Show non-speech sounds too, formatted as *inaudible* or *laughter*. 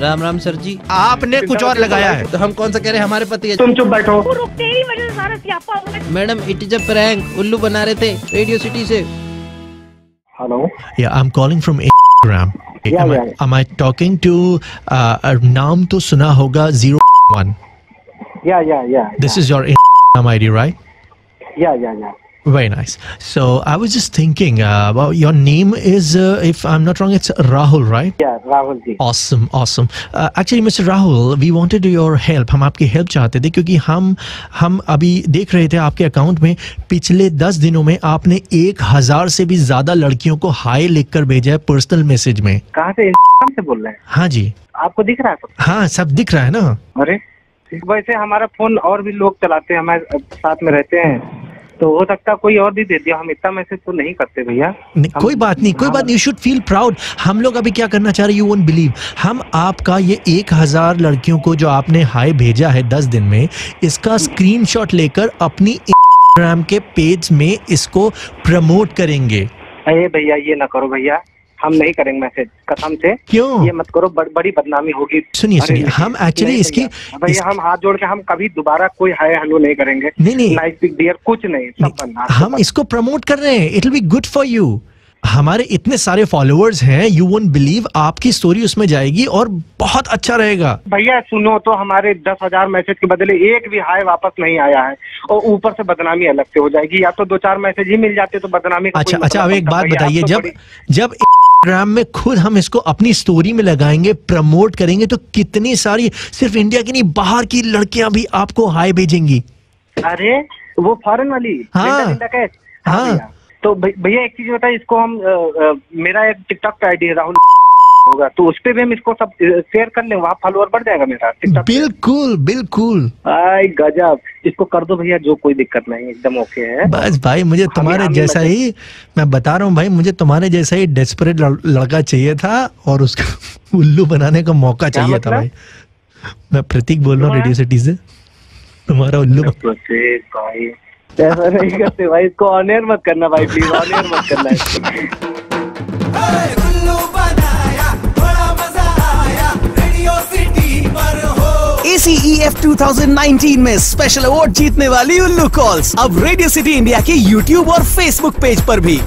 Ram Ram sir जी। आपने कुछ और लगाया है? तो हम कौन सा कह रहे हैं? हमारे पति है। तुम चुप बैठो। तेरी वजह से सारा स्यापा गया madam it is a prank. उल्लू बना रहे थे रेडियो सिटी से। Hello. Yeah, I'm calling from Instagram. Yeah, am, yeah. I, am I talking to uh, a नाम तो सुना होगा zero one. या या या This is your Instagram ID, right? या या या Very nice. So I was just thinking, uh, well, your name is, uh, if I'm not wrong, it's Rahul, right? या Rahul ji Awesome, awesome. Uh, actually, Mr. Rahul, we wanted your help. हम आपकी help चाहते थे क्योंकि हम हम अभी देख रहे थे आपके अकाउंट में पिछले दस दिनों में आपने एक हज़ार से भी ज़्यादा लड़कियों को हाई लिखकर भेजा है पर्सनल मैसेज में कहाँ से Instagram से बोल रहे हैं हाँ जी आपको दिख रहा है सब हाँ सब दिख रहा है ना अरे वैसे हमारा फ़ोन और भी लोग चलाते हैं हमारे साथ में रहते हैं तो हो सकता कोई और भी दे दिया। हम इतना मैसेज तो नहीं करते भैया। कोई बात नहीं कोई बात नहीं। यू शुड फील प्राउड हम लोग अभी क्या करना चाह रहे यू वोट बिलीव हम आपका ये एक हज़ार लड़कियों को जो आपने हाई भेजा है दस दिन में इसका स्क्रीनशॉट लेकर अपनी इंस्टाग्राम के पेज में इसको प्रमोट करेंगे। अरे भैया ये ना करो भैया। हम नहीं करेंगे मैसेज कसम से। क्यों? ये मत करो बड़, बड़ी बदनामी होगी। सुनिए सुनिए हम एक्चुअली इसकी भैया, इस- हम हाथ जोड़ के हम कभी दोबारा कोई हाय हेलो नहीं करेंगे। नहीं, नहीं। नाइस बिग डियर कुछ नहीं सब बनना हम इसको प्रमोट कर रहे हैं। It will be good for you हमारे इतने सारे फॉलोअर्स हैं यू वोंट बिलीव आपकी स्टोरी उसमें जाएगी और बहुत अच्छा रहेगा। भैया सुनो तो हमारे दस हज़ार मैसेज के बदले एक भी हाय वापस नहीं आया है। और ऊपर से बदनामी अलग से हो जाएगी। या तो दो चार मैसेज ही मिल जाते तो बदनामी अच्छा अच्छा अब मतलब एक बात बताइए तो जब जब इंस्टाग्राम में खुद हम इसको अपनी स्टोरी में लगाएँगे प्रमोट करेंगे तो कितनी सारी सिर्फ़ इंडिया की नहीं बाहर की लड़कियाँ भी आपको हाई भेजेंगी अरे वो फॉरन वाली हाँ। कैश हाँ। तो भैया एक चीज़ बताइए इसको हम आ, आ, मेरा एक टिकटॉक का आईडी है राहुल होगा। तो उस पे भी हम इसको सब शेयर कर लें वहाँ फॉलोअर बढ़ जाएगा मेरा बिल्कुल बिल्कुल। आय गजब। इसको कर दो भैया जो कोई दिक्कत नहीं एकदम ओके है। बस भाई मुझे तुम्हारे हमें जैसा ही मैं बता रहा हूँ भाई मुझे तुम्हारे जैसा ही डेस्परेट लड़का चाहिए था और उसका *laughs* उल्लू बनाने का मौका चाहिए था मतलब? भाई। मैं प्रतीक बोल रहा हूँ रेडियो सिटी से। तुम्हारा उल्लू प्रत्येक भाई। ऐसा नहीं करते भाई इसको ऑनर मत करना भाई प्लीज़ ऑनर मत करना ACEF 2019 में स्पेशल अवार्ड जीतने वाली उल्लू कॉल्स अब रेडियो सिटी इंडिया के यूट्यूब और फेसबुक पेज पर भी।